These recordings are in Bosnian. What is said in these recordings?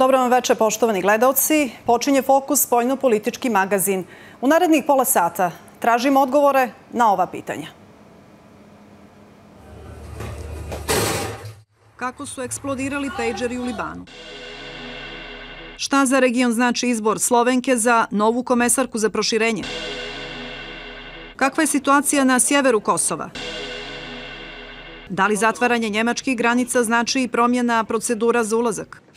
Dobro vam večer, poštovani gledalci. Počinje Fokus, spoljno-politički magazin. U narednih pola sata tražimo odgovore na ova pitanja. Kako su eksplodirali pejđeri u Libanu? Šta za region znači izbor Slovenke za novu komesarku za proširenje? Kakva je situacija na sjeveru Kosova? Da li zatvaranje njemačkih granica znači i promjena procedura za ulazak?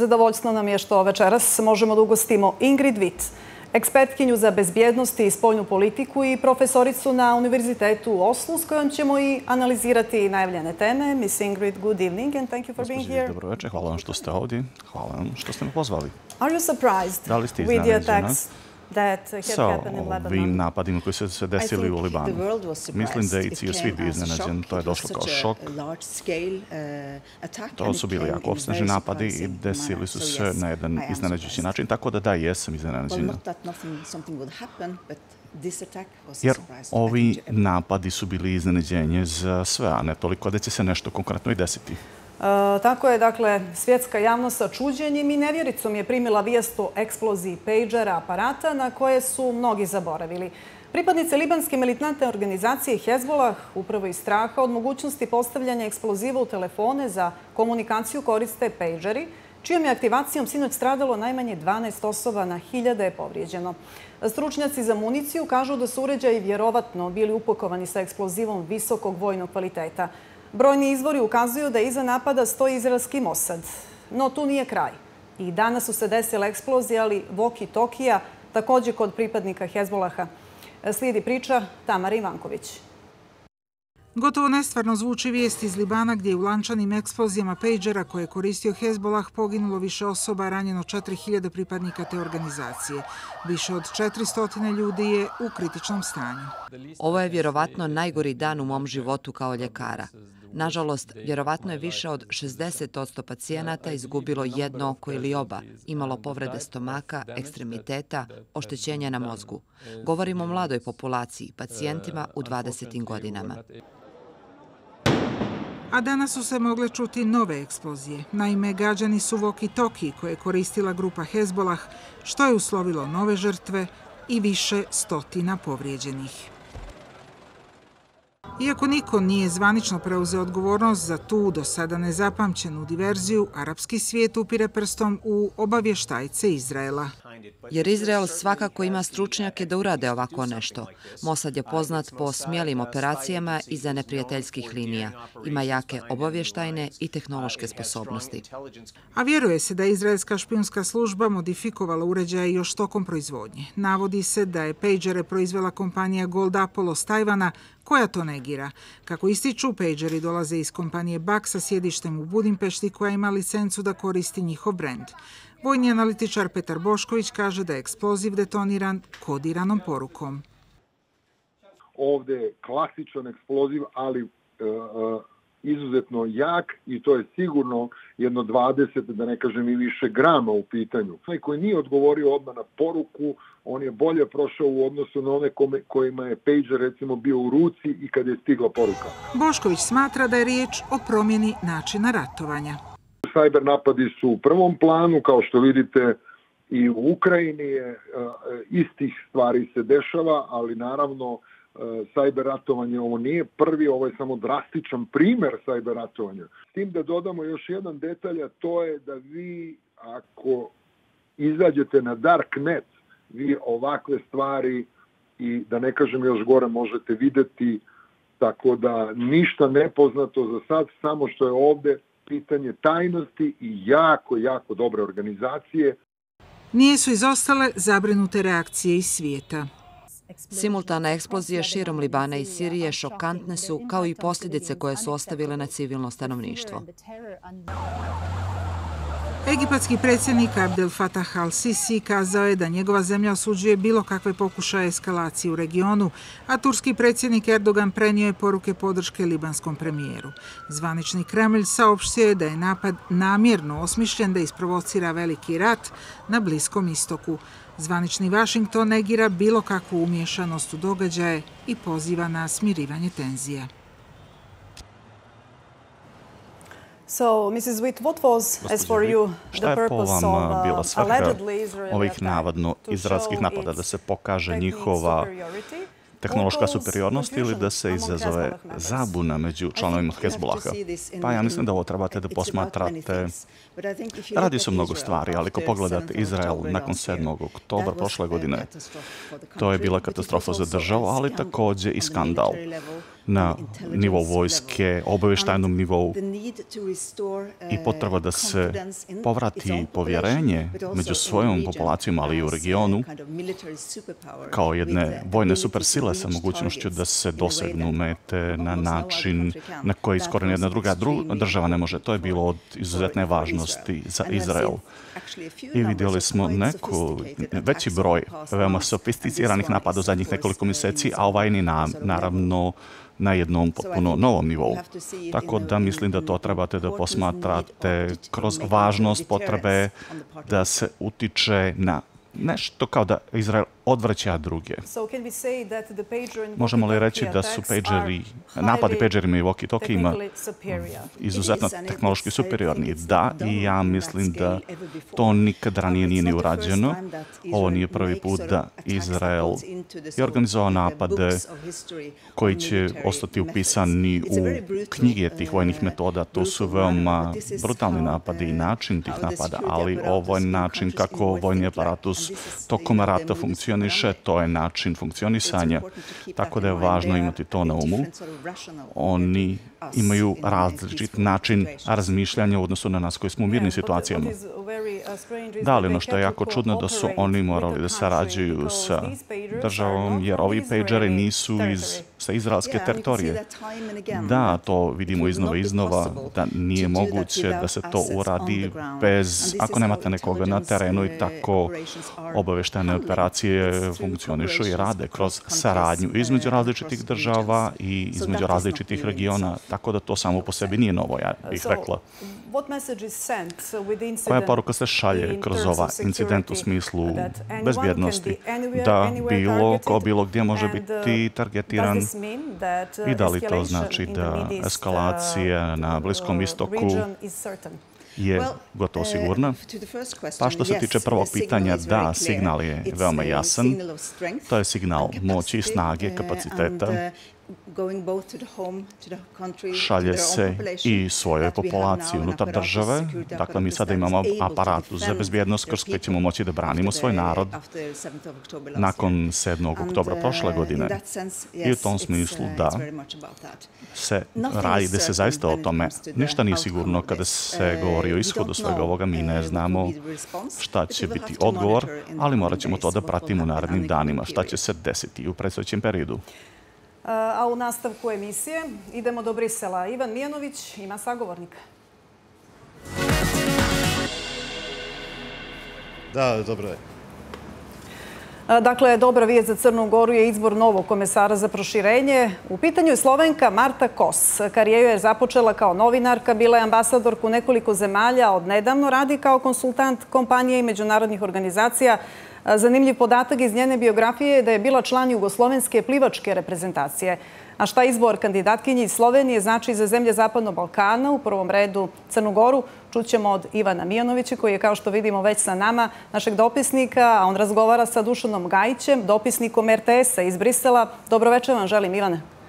Zadovoljstvo nam je što večeras možemo da ugostimo Ingrid Witt, ekspertkinju za bezbjednost i spoljnu politiku i profesoricu na Univerzitetu u Oslu, s kojom ćemo i analizirati najavljene teme. Miss Ingrid, good evening and thank you for being here. Dobro večer, hvala vam što ste ovdje, hvala vam što ste me pozvali. Are you surprised with the attacks that had happened in Lebanon? Ovim napadima koji su se desili u Libanu. Mislim da je i cijel svijet bio iznenađen. To je došlo kao šok. Uh, to su bili jako opsnažni napadi i desili su se na jedan iznenađujući način. Tako da da, jesam iznenađena. Jer ovi napadi su bili iznenađenje za sve, a ne toliko da će se nešto konkretno i desiti. E, tako je, dakle, svjetska javnost sa čuđenjem i nevjericom je primila vijest o eksploziji pejđera aparata na koje su mnogi zaboravili. Pripadnice Libanske militantne organizacije Hezbollah upravo iz straha od mogućnosti postavljanja eksploziva u telefone za komunikaciju koriste pejđeri, čijom je aktivacijom sinoć stradalo najmanje 12 osoba na hiljade je povrijeđeno. Stručnjaci za municiju kažu da su uređaji vjerovatno bili upokovani sa eksplozivom visokog vojnog kvaliteta. Brojni izvori ukazuju da iza napada stoji izraelski Mossad. No tu nije kraj. I danas su se desile eksplozije, ali Voki Tokija, također kod pripadnika Hezbolaha. Slijedi priča Tamara Ivanković. Gotovo nestvarno zvuči vijest iz Libana gdje je u lančanim eksplozijama pejđera koje je koristio Hezbolah poginulo više osoba, ranjeno 4000 pripadnika te organizacije. Više od 400 ljudi je u kritičnom stanju. Ovo je vjerovatno najgori dan u mom životu kao ljekara. Nažalost, vjerovatno je više od 60% pacijenata izgubilo jedno oko ili oba, imalo povrede stomaka, ekstremiteta, oštećenja na mozgu. Govorimo o mladoj populaciji, pacijentima u 20. godinama. A danas su se mogle čuti nove eksplozije. Naime, gađani su Voki Toki koje je koristila grupa Hezbolah, što je uslovilo nove žrtve i više stotina povrijeđenih. Iako niko nije zvanično preuzeo odgovornost za tu do sada nezapamćenu diverziju, arapski svijet upire prstom u obavještajce Izraela. Jer Izrael svakako ima stručnjake da urade ovako nešto. Mossad je poznat po smijelim operacijama iza neprijateljskih linija. Ima jake obavještajne i tehnološke sposobnosti. A vjeruje se da je izraelska špijunska služba modifikovala uređaje još tokom proizvodnje. Navodi se da je pejđere proizvela kompanija Gold Apollo s Tajvana, koja to negira. Kako ističu, pejđeri dolaze iz kompanije BAK sa sjedištem u Budimpešti koja ima licencu da koristi njihov brend. Vojni analitičar Petar Bošković kaže da je eksploziv detoniran kodiranom porukom. Ovde je klasičan eksploziv, ali e, e, izuzetno jak i to je sigurno jedno 20, da ne kažem i više grama u pitanju. Onaj koji nije odgovorio odmah na poruku, on je bolje prošao u odnosu na one kojima je pager recimo bio u ruci i kad je stigla poruka. Bošković smatra da je riječ o promjeni načina ratovanja. Cyber napadi su u prvom planu, kao što vidite i u Ukrajini je e, istih stvari se dešava, ali naravno e, sajber ratovanje, ovo nije prvi, ovo je samo drastičan primer sajber ratovanja. S tim da dodamo još jedan detalj, a to je da vi ako izađete na darknet, vi ovakve stvari i da ne kažem još gore možete videti, tako da ništa nepoznato za sad, samo što je ovde pitanje tajnosti i jako, jako dobre organizacije. Nije su izostale zabrinute reakcije iz svijeta. Simultane eksplozije širom Libana i Sirije šokantne su kao i posljedice koje su ostavile na civilno stanovništvo. Egipatski predsjednik Abdel Fattah al-Sisi kazao je da njegova zemlja osuđuje bilo kakve pokušaje eskalacije u regionu, a turski predsjednik Erdogan prenio je poruke podrške libanskom premijeru. Zvanični Kremlj saopštio je da je napad namjerno osmišljen da isprovocira veliki rat na Bliskom istoku. Zvanični Vašington negira bilo kakvu umješanost u događaje i poziva na smirivanje tenzija. So, Mrs. Witt, what was, as for you, the purpose of uh, allegedly ovih navodno izraelskih napada da se pokaže njihova tehnološka superiornost ili da se izazove zabuna među članovima Hezbolaha. Pa ja mislim da ovo trebate da posmatrate. Radi su mnogo stvari, ali ako pogledate Izrael nakon 7. oktobra prošle godine, to je bila katastrofa za državu, ali takođe i skandal na nivou vojske, obaveštajnom nivou. i potreba da se povrati povjerenje među svojom populacijom, ali i u regionu, kao jedne vojne supersile sa mogućnošću da se dosegnu mete na način na koji skoro nijedna druga država ne može. To je bilo od izuzetne važnosti za Izrael. I vidjeli smo neku, veći broj veoma sofisticiranih napada u zadnjih nekoliko mjeseci, a ovaj ni naravno na jednom potpuno novom nivou. Tako da mislim da to trebate da posmatrate kroz važnost potrebe da se utiče na nešto kao da Izrael odvraća druge. Možemo li reći da su pageri, napadi pagerima i walkie-talkijima izuzetno tehnološki superiorni? Da, i ja mislim da to nikad ranije nije ni urađeno. Ovo nije prvi put da Izrael je organizovao napade koji će ostati upisani u knjige tih vojnih metoda. To su veoma brutalni napadi i način tih napada, ali ovo je način kako vojni aparatus tokom rata funkcioniše, to je način funkcionisanja, tako da je važno imati to na umu. Oni imaju različit način razmišljanja u odnosu na nas koji smo u mirnim situacijama. Da, ali ono što je jako čudno da su oni morali da sarađuju sa državom, jer ovi pageri nisu iz, sa izraelske teritorije. Da, to vidimo iznova iznova, da nije moguće da se to uradi bez, ako nemate nekoga na terenu i tako obaveštene operacije funkcionišu i rade kroz saradnju između različitih država i između različitih regiona, tako da to samo po sebi nije novo, ja bih rekla. Koja poruka se šalje kroz ova incident u smislu bezbjednosti? Da bilo ko bilo gdje može uh, biti targetiran uh, i da li to znači da uh, eskalacija na Bliskom istoku je gotovo sigurna. Pa što se tiče prvog pitanja, da, signal je veoma jasan. To je signal moći snage, kapaciteta šalje se i svojoj populaciji unutar države. Dakle, mi sada imamo aparatu za bezbjednost kroz koje ćemo moći da branimo svoj narod nakon 7. oktobra prošle godine. I u tom smislu da se radi da se zaista o tome. Ništa nije sigurno kada se govori o ishodu svega ovoga. Mi ne znamo šta će biti odgovor, ali morat ćemo to da pratimo u narednim danima. Šta će se desiti u predstavljećem periodu. A u nastavku emisije idemo do Brisela. Ivan Mijanović ima sagovornika. Da, dobro je. Dakle, dobra vijest za Crnu Goru je izbor novog komesara za proširenje. U pitanju je Slovenka Marta Kos. Karijeju je započela kao novinarka, bila je ambasadorku nekoliko zemalja, od nedavno radi kao konsultant kompanije i međunarodnih organizacija. Zanimljiv podatak iz njene biografije je da je bila član Jugoslovenske plivačke reprezentacije. A šta izbor kandidatkinji iz Slovenije znači za zemlje Zapadnog Balkana, u prvom redu Crnogoru, čućemo od Ivana Mijanovića, koji je, kao što vidimo, već sa nama, našeg dopisnika, a on razgovara sa Dušanom Gajićem, dopisnikom RTS-a iz Brisela. Dobroveče vam želim, Ivane.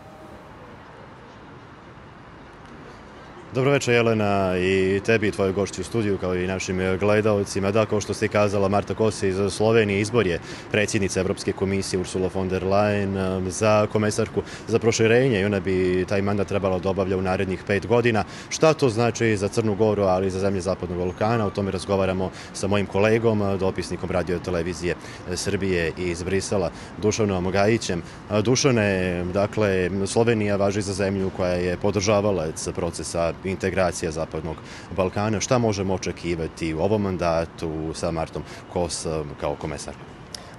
Dobro večer, Jelena, i tebi i tvojoj gošći u studiju, kao i našim e, gledalcima. Da, kao što ste kazala, Marta Kosi iz Slovenije izbor je predsjednica Evropske komisije Ursula von der Leyen e, za komesarku za proširenje i ona bi taj mandat trebala dobavlja u narednih pet godina. Šta to znači za Crnu Goru, ali i za zemlje Zapadnog Balkana? O tome razgovaramo sa mojim kolegom, e, dopisnikom radio televizije Srbije iz Brisela, Dušanom Gajićem. Dušane, dakle, Slovenija važi za zemlju koja je podržavala procesa integracija Zapadnog Balkana. Šta možemo očekivati u ovom mandatu sa Martom Kos um, kao komesarom?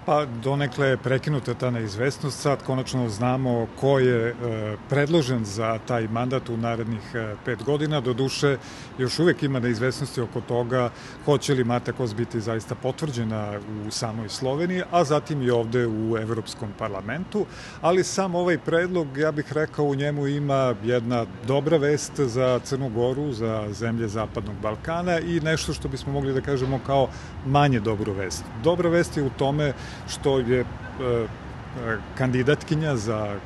Pa donekle je prekinuta ta neizvestnost. Sad konačno znamo ko je e, predložen za taj mandat u narednih e, pet godina. Do duše, još uvek ima neizvestnosti oko toga hoće li Marta Kos biti zaista potvrđena u samoj Sloveniji, a zatim i ovde u Evropskom parlamentu. Ali sam ovaj predlog, ja bih rekao, u njemu ima jedna dobra vest za Crnu Goru, za zemlje Zapadnog Balkana i nešto što bismo mogli da kažemo kao manje dobru vest. Dobra vest je u tome što je e, kandidatkinja za e,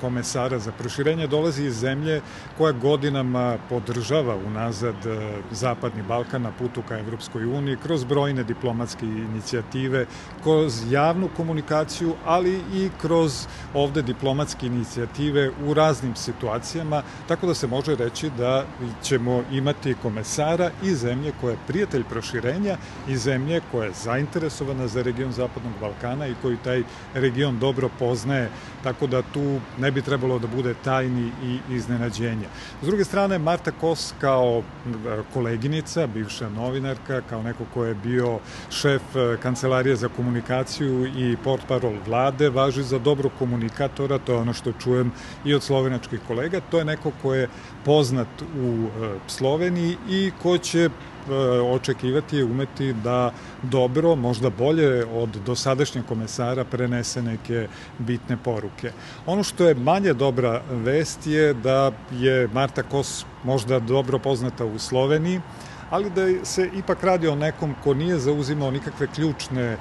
komesara za proširenje dolazi iz zemlje koja godinama podržava unazad e, Zapadni Balkan na putu ka Evropskoj uniji kroz brojne diplomatske inicijative, kroz javnu komunikaciju, ali i kroz ovde diplomatske inicijative u raznim situacijama, tako da se može reći da ćemo imati komesara i zemlje koja je prijatelj proširenja i zemlje koja je zainteresovana za region Zapadnog Balkana i koji taj region dobro dobro poznaje, tako da tu ne bi trebalo da bude tajni i iznenađenja. S druge strane, Marta Kos kao e, koleginica, bivša novinarka, kao neko ko je bio šef e, Kancelarije za komunikaciju i portparol vlade, važi za dobro komunikatora, to je ono što čujem i od slovenačkih kolega, to je neko ko je poznat u e, Sloveniji i ko će E, očekivati je umeti da dobro, možda bolje od dosadašnjeg komesara prenese neke bitne poruke. Ono što je manje dobra vest je da je Marta Kos možda dobro poznata u Sloveniji, ali da se ipak radi o nekom ko nije zauzimao nikakve ključne e,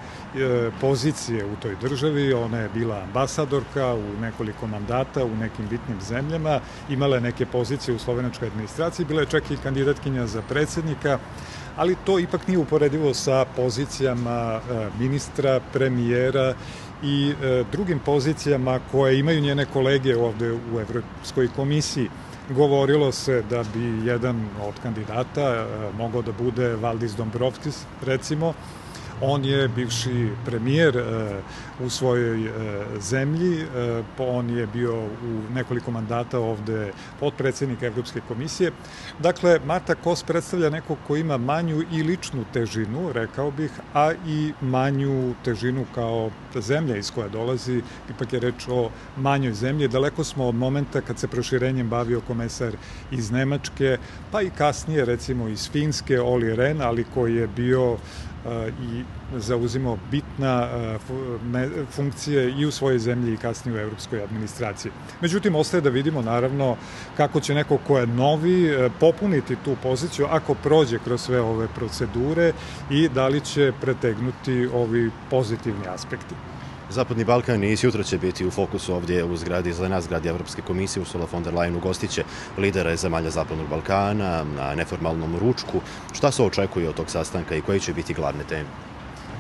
pozicije u toj državi. Ona je bila ambasadorka u nekoliko mandata u nekim bitnim zemljama, imala je neke pozicije u slovenačkoj administraciji, bila je čak i kandidatkinja za predsjednika, ali to ipak nije uporedivo sa pozicijama e, ministra, premijera i e, drugim pozicijama koje imaju njene kolege ovde u Evropskoj komisiji. Govorilo se da bi jedan od kandidata e, mogao da bude Valdis Dombrovskis, recimo, On je bivši premijer e, u svojoj e, zemlji, on je bio u nekoliko mandata ovde podpredsednik Evropske komisije. Dakle, Marta Kos predstavlja nekog ko ima manju i ličnu težinu, rekao bih, a i manju težinu kao zemlja iz koja dolazi, ipak je reč o manjoj zemlji. Daleko smo od momenta kad se proširenjem bavio komesar iz Nemačke, pa i kasnije, recimo iz Finske, Oli Ren, ali koji je bio e, i zauzimao bitna e, funkcije i u svojoj zemlji i kasnije u evropskoj administraciji. Međutim, ostaje da vidimo naravno kako će neko ko je novi e, popuniti tu poziciju ako prođe kroz sve ove procedure i da li će pretegnuti ovi pozitivni aspekti. Zapadni Balkan i sutra će biti u fokusu ovdje u zgradi Zelena zgradi Evropske komisije Ursula von der Leyen ugostiće lidera zemalja Zapadnog Balkana na neformalnom ručku. Šta se očekuje od tog sastanka i koje će biti glavne teme?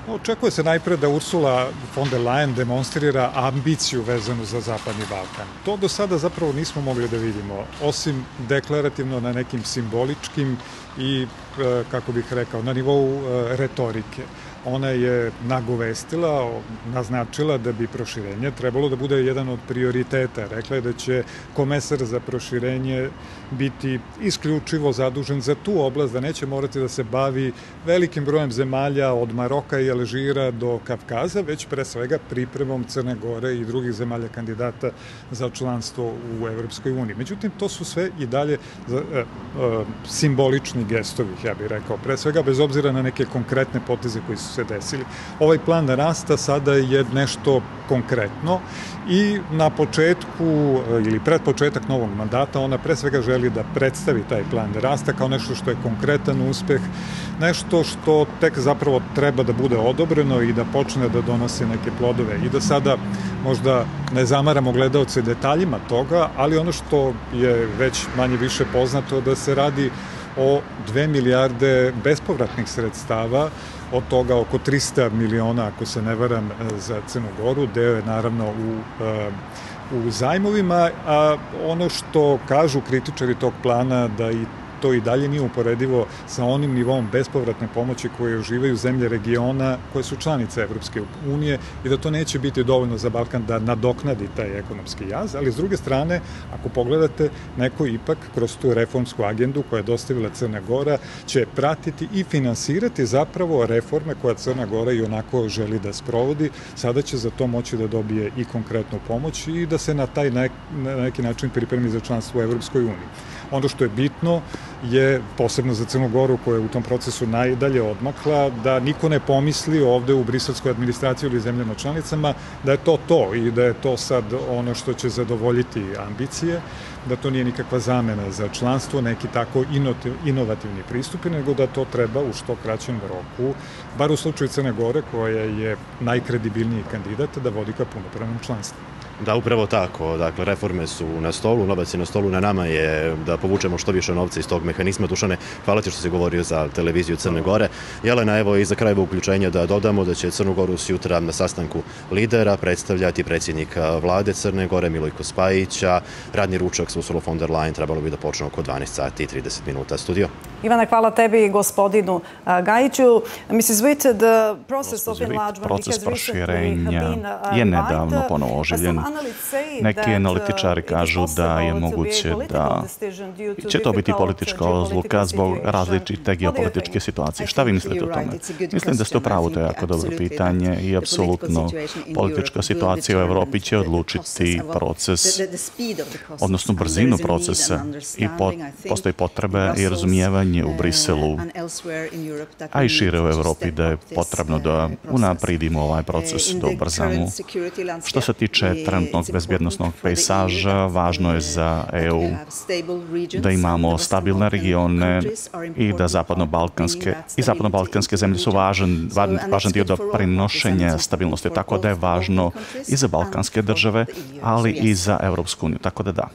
Očekuje se najpre da Ursula von der Leyen demonstrira ambiciju vezanu za Zapadni Balkan. To do sada zapravo nismo mogli da vidimo, osim deklarativno na nekim simboličkim i, e, kako bih rekao, na nivou e, retorike ona je nagovestila, naznačila da bi proširenje trebalo da bude jedan od prioriteta. Rekla je da će komesar za proširenje biti isključivo zadužen za tu oblast, da neće morati da se bavi velikim brojem zemalja od Maroka i Alžira do Kavkaza, već pre svega pripremom Crne Gore i drugih zemalja kandidata za članstvo u Evropskoj uniji. Međutim, to su sve i dalje e, e, simbolični gestovi, ja bih rekao. Pre svega, bez obzira na neke konkretne poteze koji su se desili. Ovaj plan rasta sada je nešto konkretno i na početku eh, ili pred početak novog mandata ona pre svega želi da predstavi taj plan rasta kao nešto što je konkretan uspeh, nešto što tek zapravo treba da bude odobreno i da počne da donose neke plodove i da sada možda ne zamaramo gledalce detaljima toga, ali ono što je već manje više poznato da se radi o 2 milijarde bespovratnih sredstava od toga oko 300 miliona, ako se ne varam, e, za Crnu Goru, deo je naravno u, e, u zajmovima, a ono što kažu kritičari tog plana da i to i dalje nije uporedivo sa onim nivom bespovratne pomoći koje uživaju zemlje regiona koje su članice Evropske unije i da to neće biti dovoljno za Balkan da nadoknadi taj ekonomski jaz, ali s druge strane, ako pogledate, neko ipak kroz tu reformsku agendu koja je dostavila Crna Gora će pratiti i finansirati zapravo reforme koja Crna Gora i onako želi da sprovodi. Sada će za to moći da dobije i konkretnu pomoć i da se na taj na neki način pripremi za članstvo u Evropskoj uniji. Ono što je bitno je, posebno za Crnu Goru koja je u tom procesu najdalje odmakla, da niko ne pomisli ovde u briselskoj administraciji ili zemljama članicama da je to to i da je to sad ono što će zadovoljiti ambicije, da to nije nikakva zamena za članstvo, neki tako inovativni pristupi, nego da to treba u što kraćem roku, bar u slučaju Crne Gore, koja je najkredibilniji kandidat, da vodi ka punopravnom članstvu. Da, upravo tako. Dakle, reforme su na stolu, novac je na stolu, na nama je da povučemo što više novca iz tog mehanizma. Dušane, hvala ti što si govorio za televiziju Crne Gore. Jelena, evo i za kraj uključenja da dodamo da će Crnu Goru sutra na sastanku lidera predstavljati predsjednika vlade Crne Gore Milojko Spajića. Radni ručak sa Ursula von der Leyen trebalo bi da počne oko 12 sati i 30 minuta. Studio. Ivana, hvala tebi i gospodinu Gajiću. Mrs. Witt, the process of enlargement proces proširenja je nedavno ponovo oživljen. Neki analitičari uh, kažu da je moguće da će to biti politička odluka zbog različite geopolitičke situacije. Šta vi mislite o tome? Mislim da ste upravo, to je jako dobro pitanje i apsolutno politička situacija u Evropi će odlučiti proces, odnosno brzinu procesa i postoji potrebe i razumijevanje u Briselu, a i šire u Evropi da je potrebno da unapridimo ovaj proces do brzanu. Što se tiče trenutnog bezbjednostnog pejsaža, važno je za EU da imamo stabilne regione i da zapadno-balkanske i zapadno-balkanske zemlje su važan, važan dio do prinošenja stabilnosti, tako da je važno i za balkanske države, ali i za Evropsku uniju, tako da da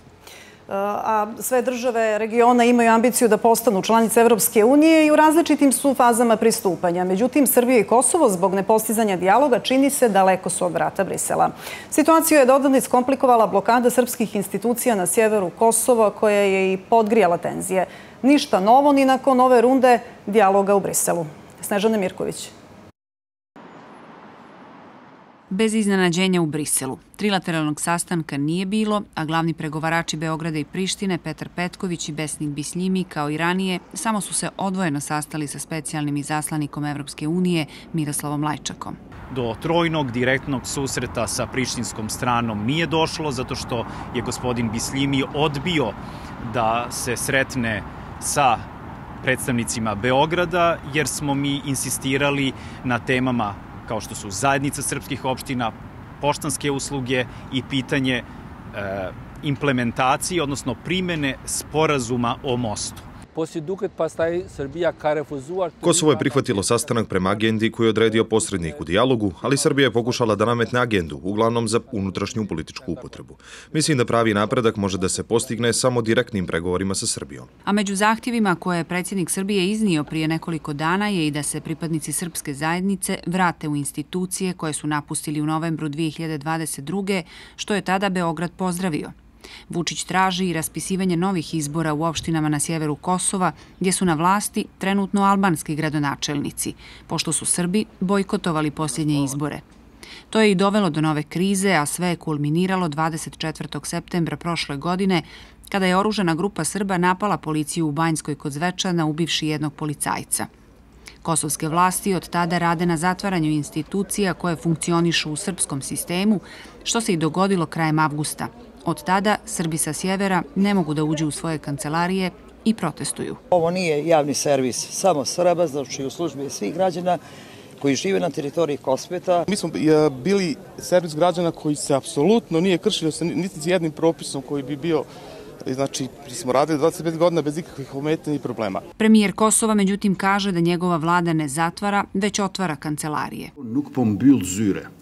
a sve države regiona imaju ambiciju da postanu članice Evropske unije i u različitim su fazama pristupanja. Međutim, Srbije i Kosovo zbog nepostizanja dijaloga čini se daleko su od vrata Brisela. Situaciju je dodatno iskomplikovala blokada srpskih institucija na sjeveru Kosova koja je i podgrijala tenzije. Ništa novo ni nakon ove runde dijaloga u Briselu. Snežana Mirković. Bez iznenađenja u Briselu. Trilateralnog sastanka nije bilo, a glavni pregovarači Beograda i Prištine, Petar Petković i Besnik Bisljimi, kao i ranije, samo su se odvojeno sastali sa specijalnim izaslanikom Evropske unije Miroslavom Lajčakom. Do trojnog direktnog susreta sa prištinskom stranom nije došlo, zato što je gospodin Bisljimi odbio da se sretne sa predstavnicima Beograda, jer smo mi insistirali na temama kao što su zajednica srpskih opština, poštanske usluge i pitanje e, implementacije, odnosno primene sporazuma o mostu. Kosovo je prihvatilo sastanak prema agendi koji je odredio posrednik u dijalogu, ali Srbija je pokušala da nametne agendu, uglavnom za unutrašnju političku upotrebu. Mislim da pravi napredak može da se postigne samo direktnim pregovorima sa Srbijom. A među zahtjevima koje je predsjednik Srbije iznio prije nekoliko dana je i da se pripadnici srpske zajednice vrate u institucije koje su napustili u novembru 2022. što je tada Beograd pozdravio. Vučić traži i raspisivanje novih izbora u opštinama na sjeveru Kosova, gdje su na vlasti trenutno albanski gradonačelnici, pošto su Srbi bojkotovali posljednje izbore. To je i dovelo do nove krize, a sve je kulminiralo 24. septembra prošle godine, kada je oružena grupa Srba napala policiju u Banjskoj kod Zvečana, ubivši jednog policajca. Kosovske vlasti od tada rade na zatvaranju institucija koje funkcionišu u srpskom sistemu, što se i dogodilo krajem avgusta, Od tada Srbi sa sjevera ne mogu da uđu u svoje kancelarije i protestuju. Ovo nije javni servis samo Srba, znači u službi svih građana koji žive na teritoriji Kosmeta. Mi smo bili servis građana koji se apsolutno nije kršio sa niti s jednim propisom koji bi bio Znači, smo radili 25 godina bez ikakvih ometanja i problema. Premijer Kosova, međutim, kaže da njegova vlada ne zatvara, već otvara kancelarije. Nuk po mbyll zyre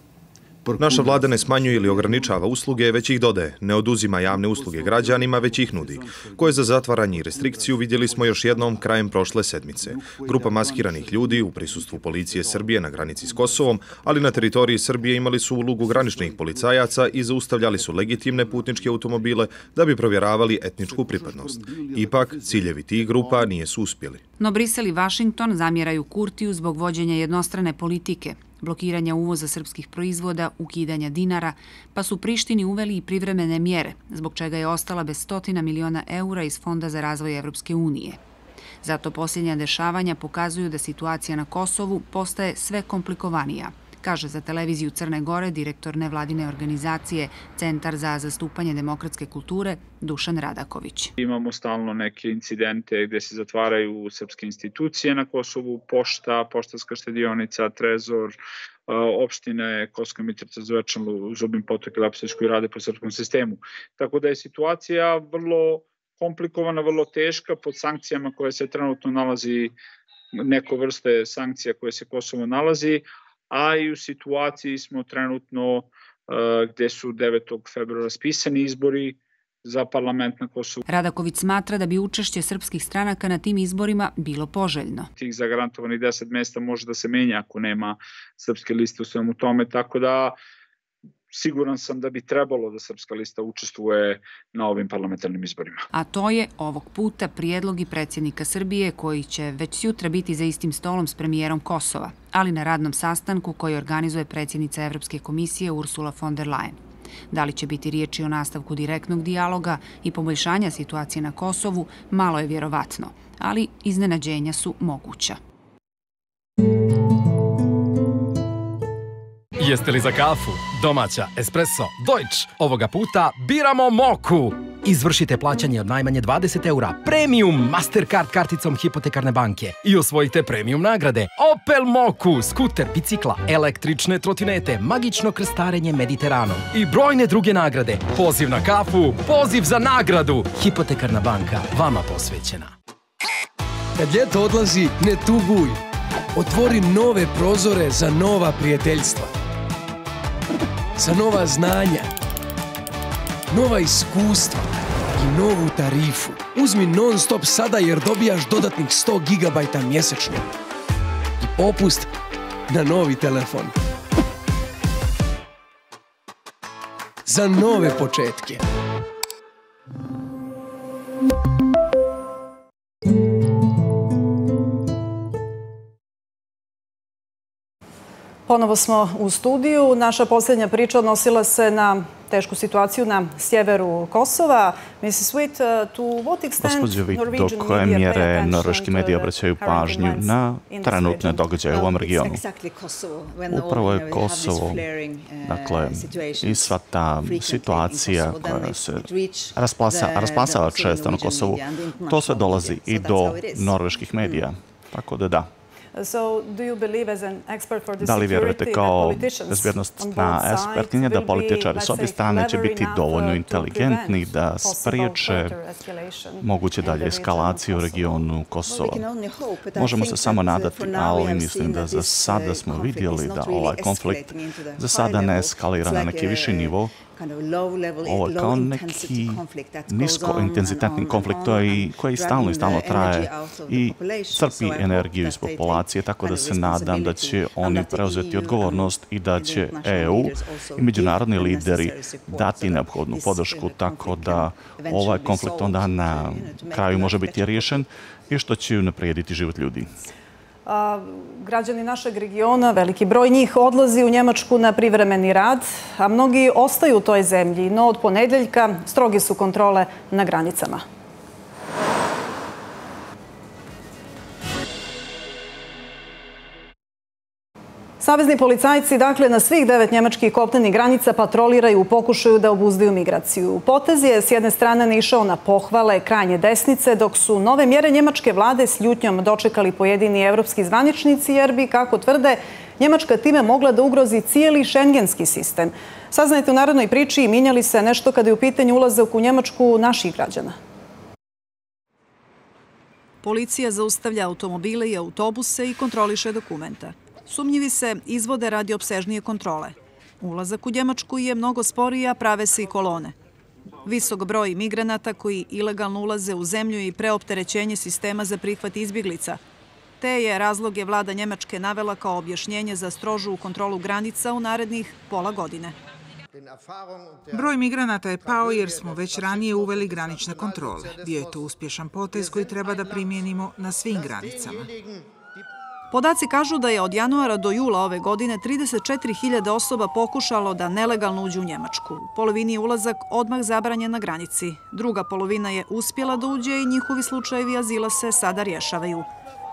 Naša vlada ne smanjuje ili ograničava usluge, već ih dodaje. Ne oduzima javne usluge građanima, već ih nudi. Koje za zatvaranje i restrikciju vidjeli smo još jednom krajem prošle sedmice. Grupa maskiranih ljudi u prisustvu policije Srbije na granici s Kosovom, ali na teritoriji Srbije imali su ulogu graničnih policajaca i zaustavljali su legitimne putničke automobile da bi provjeravali etničku pripadnost. Ipak, ciljevi tih grupa nije su uspjeli. No Brisel i Washington zamjeraju Kurtiju zbog vođenja jednostrane politike, blokiranja uvoza srpskih proizvoda, ukidanja dinara, pa su Prištini uveli i privremene mjere, zbog čega je ostala bez stotina miliona eura iz Fonda za razvoj Evropske unije. Zato posljednja dešavanja pokazuju da situacija na Kosovu postaje sve komplikovanija – kaže za televiziju Crne Gore direktor nevladine organizacije Centar za zastupanje demokratske kulture Dušan Radaković. Imamo stalno neke incidente gdje se zatvaraju srpske institucije na Kosovu, pošta, poštarska štedionica, trezor, e, opštine Koska Mitrica Zvečanlu, Zubim potok i Lapseć koji rade po srpskom sistemu. Tako da je situacija vrlo komplikovana, vrlo teška pod sankcijama koje se trenutno nalazi neko vrste sankcija koje se Kosovo nalazi, a i u situaciji smo trenutno uh, gde su 9. februara raspisani izbori za parlament na Kosovu. Radaković smatra da bi učešće srpskih stranaka na tim izborima bilo poželjno. Tih zagarantovanih 10 mesta može da se menja ako nema srpske liste u svemu tome, tako da siguran sam da bi trebalo da Srpska lista učestvuje na ovim parlamentarnim izborima. A to je ovog puta prijedlog i predsjednika Srbije koji će već sutra biti za istim stolom s premijerom Kosova, ali na radnom sastanku koji organizuje predsjednica Evropske komisije Ursula von der Leyen. Da li će biti riječi o nastavku direktnog dijaloga i poboljšanja situacije na Kosovu, malo je vjerovatno, ali iznenađenja su moguća. Jeste li za kafu? Domaća, espresso, Deutsch. Ovoga puta biramo Moku. Izvršite plaćanje od najmanje 20 eura premium Mastercard karticom hipotekarne banke i osvojite premium nagrade Opel Moku, skuter, bicikla, električne trotinete, magično krstarenje Mediteranom i brojne druge nagrade. Poziv na kafu, poziv za nagradu. Hipotekarna banka, vama posvećena. Kad ljeto odlazi, ne tuguj. Otvori nove prozore za nova prijateljstva za nova znanja, nova iskustva i novu tarifu. Uzmi non-stop sada jer dobijaš dodatnih 100 GB mjesečno. I popust na novi telefon. Za nove početke. Ponovo smo u studiju. Naša posljednja priča odnosila se na tešku situaciju na sjeveru Kosova. Mrs. Uh, to what extent Gospodin Witt, do koje mjere norveški mediji obraćaju pažnju na trenutne događaje u ovom regionu? Upravo je Kosovo, uh, dakle, i sva ta situacija koja se rasplasava često na Kosovu, to sve dolazi i do norveških medija. Tako da da. Da li vjerujete kao bezbjednostna ekspertinja da političari s obje strane će biti dovoljno inteligentni da spriječe moguće dalje eskalaciju u regionu Kosova? Možemo se samo nadati, ali mislim da za sada smo vidjeli da ovaj konflikt za sada ne eskalira na neki viši nivo, ovo je kao neki nisko-intenzitetni konflikt koji stalno i stalno traje i crpi energiju iz populacije, tako da se nadam da će oni preuzeti odgovornost i da će EU i međunarodni lideri dati neophodnu podršku, tako da ovaj konflikt onda na kraju može biti riješen i što će naprijediti život ljudi građani našeg regiona, veliki broj njih odlazi u Njemačku na privremeni rad, a mnogi ostaju u toj zemlji, no od ponedeljka stroge su kontrole na granicama. Savezni policajci, dakle, na svih devet njemačkih kopnenih granica patroliraju u pokušaju da obuzdaju migraciju. Potez je s jedne strane neišao na pohvale krajnje desnice, dok su nove mjere njemačke vlade s ljutnjom dočekali pojedini evropski zvaničnici, jer bi, kako tvrde, Njemačka time mogla da ugrozi cijeli šengenski sistem. Saznajte u narodnoj priči i minjali se nešto kada je u pitanju ulazak u Njemačku naših građana. Policija zaustavlja automobile i autobuse i kontroliše dokumenta. Sumnjivi se izvode radi obsežnije kontrole. Ulazak u Njemačku je mnogo sporija, prave se i kolone. Visok broj migranata koji ilegalno ulaze u zemlju i preopterećenje sistema za prihvat izbjeglica. Te je razloge vlada Njemačke navela kao objašnjenje za strožu kontrolu granica u narednih pola godine. Broj migranata je pao jer smo već ranije uveli granične kontrole. Bio je to uspješan potez koji treba da primijenimo na svim granicama. Podaci kažu da je od januara do jula ove godine 34.000 osoba pokušalo da nelegalno uđu u Njemačku. U polovini je ulazak odmah zabranjen na granici. Druga polovina je uspjela da uđe i njihovi slučajevi azila se sada rješavaju.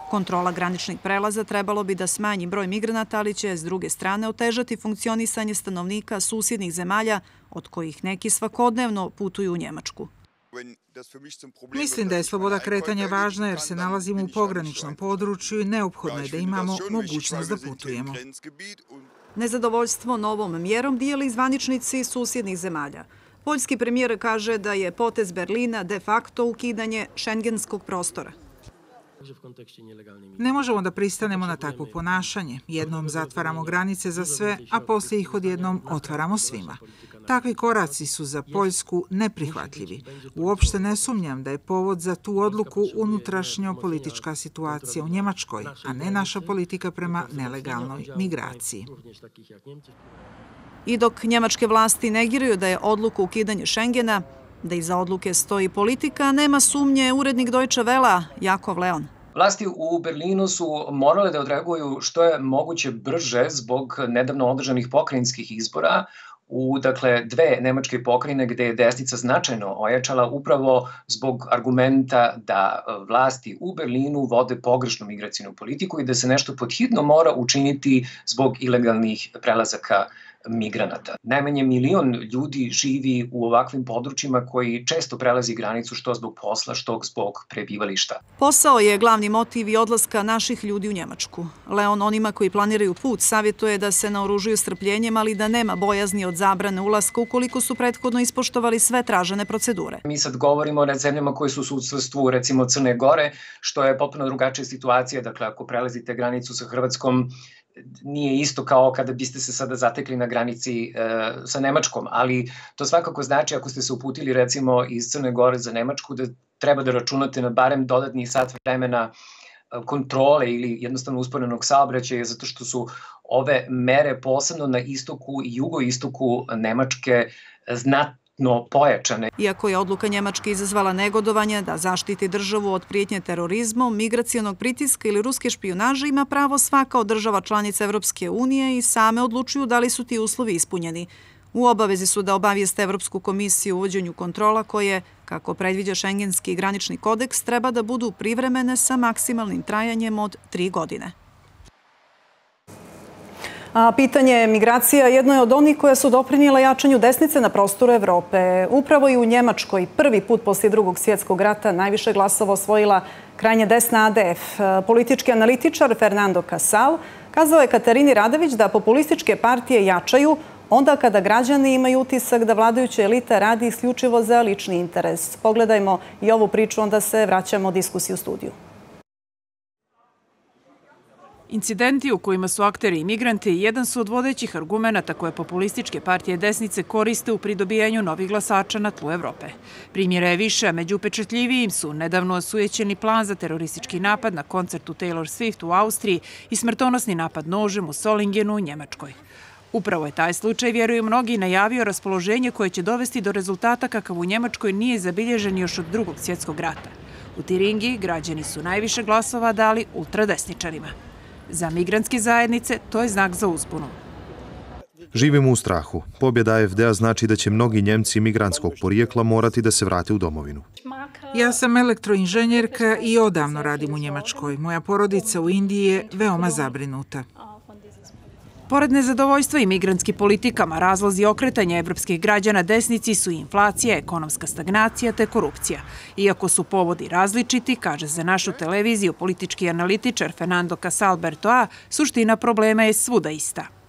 Kontrola graničnih prelaza trebalo bi da smanji broj migranata, ali će s druge strane otežati funkcionisanje stanovnika susjednih zemalja, od kojih neki svakodnevno putuju u Njemačku. Mislim da je sloboda kretanja važna jer se nalazimo u pograničnom području i neophodno je da imamo mogućnost da putujemo. Nezadovoljstvo novom mjerom dijeli zvaničnici susjednih zemalja. Poljski premijer kaže da je potez Berlina de facto ukidanje šengenskog prostora. Ne možemo da pristanemo na takvo ponašanje. Jednom zatvaramo granice za sve, a poslije ih odjednom otvaramo svima. Takvi koraci su za Poljsku neprihvatljivi. Uopšte ne sumnjam da je povod za tu odluku unutrašnjo politička situacija u Njemačkoj, a ne naša politika prema nelegalnoj migraciji. I dok njemačke vlasti negiraju da je odluku ukidanje Schengena, da iza odluke stoji politika, nema sumnje urednik Deutsche Welle, Jakov Leon. Vlasti u Berlinu su morale da odreaguju što je moguće brže zbog nedavno održanih pokrajinskih izbora u dakle dve nemačke pokrajine gde je desnica značajno ojačala upravo zbog argumenta da e, vlasti u Berlinu vode pogrešnu migracijnu politiku i da se nešto podhitno mora učiniti zbog ilegalnih prelazaka migranata. Najmanje milion ljudi živi u ovakvim područjima koji često prelazi granicu što zbog posla, što zbog prebivališta. Posao je glavni motiv i odlaska naših ljudi u Njemačku. Leon onima koji planiraju put savjetuje da se naoružuju strpljenjem, ali da nema bojazni od zabrane ulaska ukoliko su prethodno ispoštovali sve tražene procedure. Mi sad govorimo o zemljama koje su u sudstvu, recimo Crne Gore, što je potpuno drugačija situacija. Dakle, ako prelazite granicu sa Hrvatskom, nije isto kao kada biste se sada zatekli na granici e, sa Nemačkom, ali to svakako znači ako ste se uputili recimo iz Crne Gore za Nemačku da treba da računate na barem dodatni sat vremena e, kontrole ili jednostavno usporenog saobraćaja zato što su ove mere posebno na istoku i jugoistoku Nemačke znat, no pojačane. Iako je odluka Njemačke izazvala negodovanje da zaštiti državu od prijetnje terorizmom, migracijonog pritiska ili ruske špionaže ima pravo svaka od država članica Evropske unije i same odlučuju da li su ti uslovi ispunjeni. U obavezi su da obavijeste Evropsku komisiju u uvođenju kontrola koje, kako predviđa šengenski granični kodeks, treba da budu privremene sa maksimalnim trajanjem od tri godine. A pitanje migracija jedno je od onih koje su doprinijela jačanju desnice na prostoru Evrope. Upravo i u Njemačkoj prvi put poslije drugog svjetskog rata najviše glasova osvojila krajnje desna ADF. Politički analitičar Fernando Casal kazao je Katarini Radović da populističke partije jačaju onda kada građani imaju utisak da vladajuća elita radi isključivo za lični interes. Pogledajmo i ovu priču, onda se vraćamo diskusiju u studiju. Incidenti u kojima su akteri i migranti jedan su od vodećih argumenta koje populističke partije desnice koriste u pridobijanju novih glasača na tlu Evrope. Primjera je više, a među upečetljivijim su nedavno osujećeni plan za teroristički napad na koncertu Taylor Swift u Austriji i smrtonosni napad nožem u Solingenu u Njemačkoj. Upravo je taj slučaj, vjeruju mnogi, najavio raspoloženje koje će dovesti do rezultata kakav u Njemačkoj nije zabilježen još od drugog svjetskog rata. U Tiringi građani su najviše glasova dali ultradesničarima. Za migrantske zajednice to je znak za uspunu. Živimo u strahu. Pobjeda FDA znači da će mnogi njemci migrantskog porijekla morati da se vrate u domovinu. Ja sam elektroinženjerka i odavno radim u Njemačkoj. Moja porodica u Indiji je veoma zabrinuta. Pored nezadovoljstva i migrantski politikama, razlozi okretanja evropskih građana desnici su inflacija, ekonomska stagnacija te korupcija. Iako su povodi različiti, kaže za našu televiziju politički analitičar Fernando Casalberto A, suština problema je svuda ista.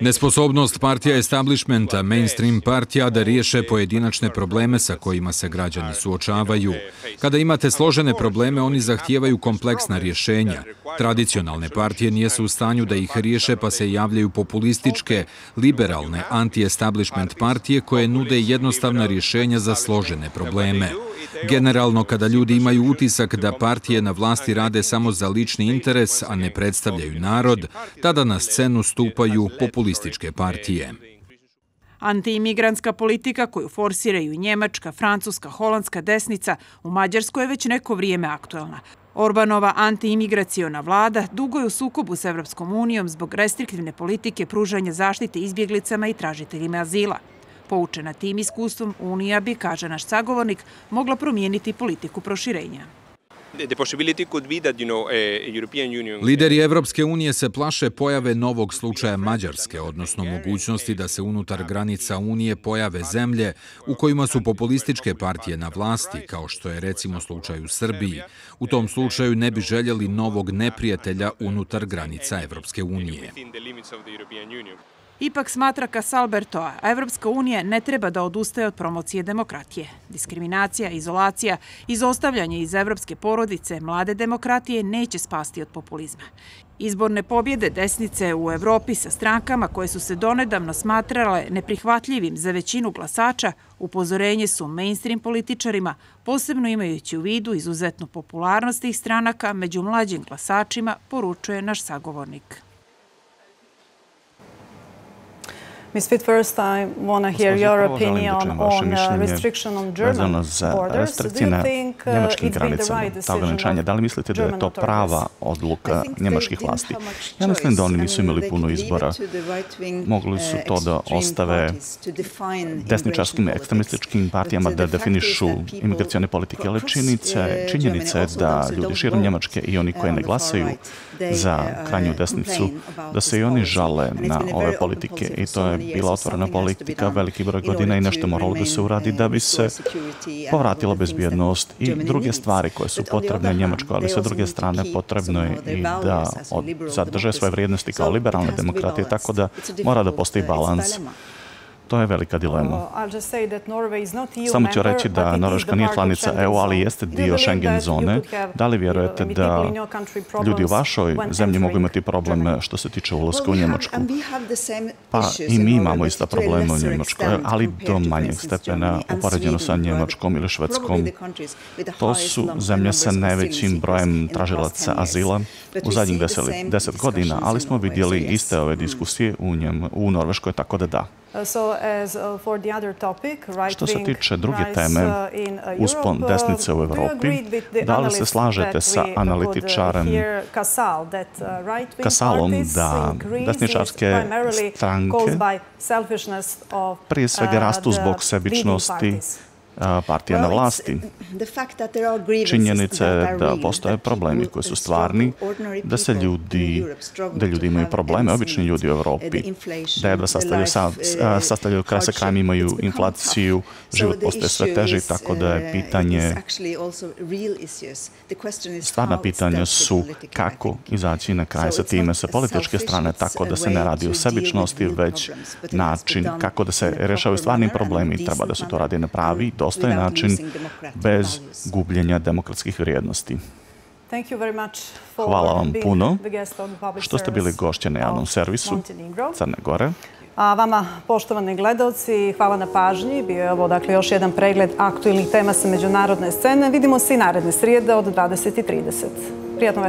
Nesposobnost partija establishmenta, mainstream partija, da riješe pojedinačne probleme sa kojima se građani suočavaju. Kada imate složene probleme, oni zahtijevaju kompleksna rješenja. Tradicionalne partije nijesu u stanju da ih riješe, pa se javljaju populističke, liberalne, anti-establishment partije koje nude jednostavna rješenja za složene probleme. Generalno, kada ljudi imaju utisak da partije na vlasti rade samo za lični interes, a ne predstavljaju narod, tada na scenu stupaju populističke partije. Antiimigranska politika koju forsiraju Njemačka, Francuska, Holandska desnica u Mađarskoj je već neko vrijeme aktuelna. Orbanova antiimigraciona vlada dugo je u sukobu s Evropskom unijom zbog restriktivne politike pružanja zaštite izbjeglicama i tražiteljima azila. Poučena tim iskustvom, Unija bi, kaže naš sagovornik, mogla promijeniti politiku proširenja. Lideri Evropske unije se plaše pojave novog slučaja Mađarske, odnosno mogućnosti da se unutar granica Unije pojave zemlje u kojima su populističke partije na vlasti, kao što je recimo slučaj u Srbiji. U tom slučaju ne bi željeli novog neprijatelja unutar granica Evropske unije. Ipak smatra Kasal Bertoa, a Evropska unija ne treba da odustaje od promocije demokratije. Diskriminacija, izolacija, izostavljanje iz evropske porodice, mlade demokratije neće spasti od populizma. Izborne pobjede desnice u Evropi sa strankama koje su se donedavno smatrale neprihvatljivim za većinu glasača, upozorenje su mainstream političarima, posebno imajući u vidu izuzetnu popularnost tih stranaka među mlađim glasačima, poručuje naš sagovornik. Ms. Fit, first I want to hear your opinion on uh, restriction on German borders. Do you think uh, it's been the right decision Da li mislite da je to prava odluka njemačkih vlasti? Ja mislim da oni nisu imali puno izbora. Mogli su to da ostave desničarskim ekstremističkim partijama da definišu imigracijone politike, ali činjenica je da ljudi širom Njemačke i oni koji ne glasaju za krajnju desnicu, da se i oni žale na ove politike i to je bila otvorena politika veliki broj godina i nešto moralo da se uradi da bi se povratila bezbjednost i druge stvari koje su potrebne Njemačkoj, ali sa druge strane potrebno je i da zadrže svoje vrijednosti kao liberalne demokratije, tako da mora da postoji balans. To je velika dilema. Uh, Samo ću reći da Norveška nije članica EU, ali jeste dio Schengen zone. Da li vjerujete da ljudi u vašoj zemlji mogu imati problem što se tiče ulazka u Njemačku? Pa i mi imamo ista problema u Njemačkoj, ali do manjeg stepena upoređeno sa Njemačkom ili Švedskom. To su zemlje sa najvećim brojem tražilaca azila u zadnjih deset godina, ali smo vidjeli iste ove diskusije u Norveškoj, tako da da. Uh, uh, Što se tiče druge teme, uspon desnice u Evropi, da li se slažete sa analitičarem Kasalom da desničarske stranke prije svega rastu zbog sebičnosti partija na vlasti. Činjenica je da postoje problemi koji su stvarni, da se ljudi, da ljudi imaju probleme, obični ljudi u Evropi, da jedva sastavljaju, sastavljaju kraj sa krajem, imaju inflaciju, život postoje sve teži, tako da je pitanje, stvarna pitanja su kako izaći na kraj sa time sa političke strane, tako da se ne radi o sebičnosti, već način kako da se rešavaju stvarni problemi, treba da se to radi na pravi, dostojen način bez gubljenja demokratskih vrijednosti. Hvala vam puno što ste bili gošće na javnom servisu Crne Gore. A vama, poštovani gledalci, hvala na pažnji. Bio je ovo dakle, još jedan pregled aktuilnih tema sa međunarodne scene. Vidimo se i naredne srijede od 20.30. Prijatno večer.